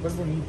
super bonito.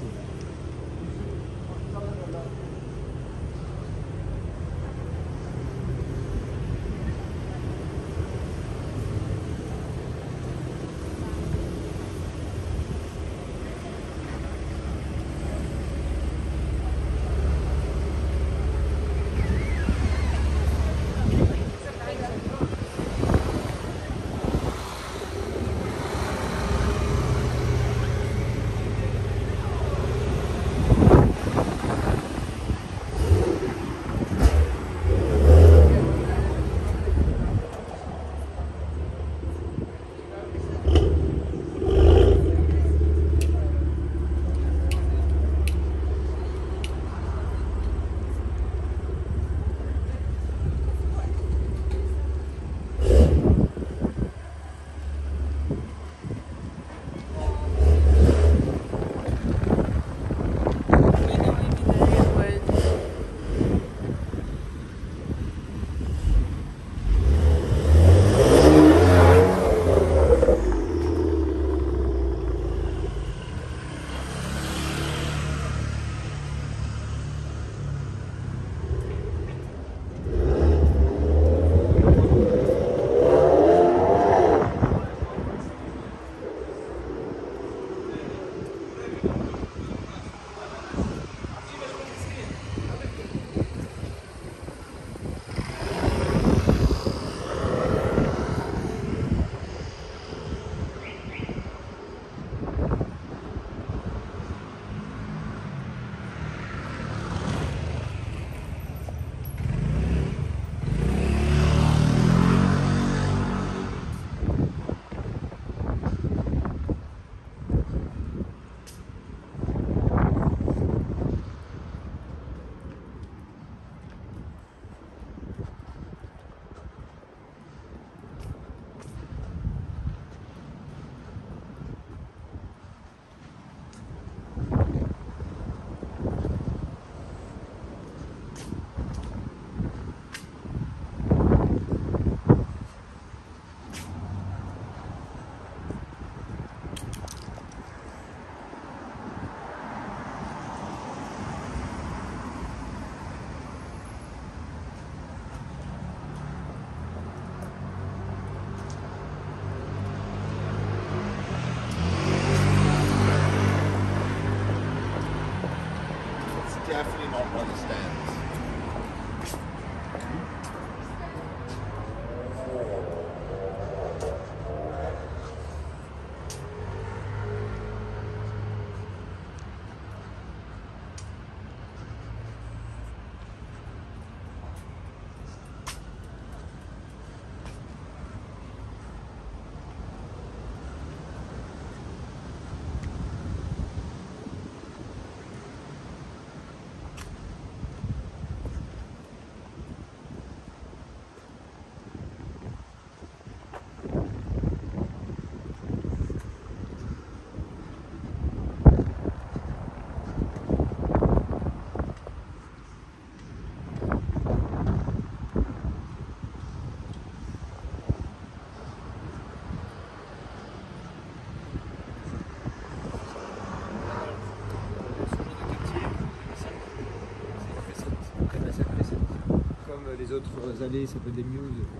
Les autres allées s'appellent des Muse.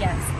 Yes,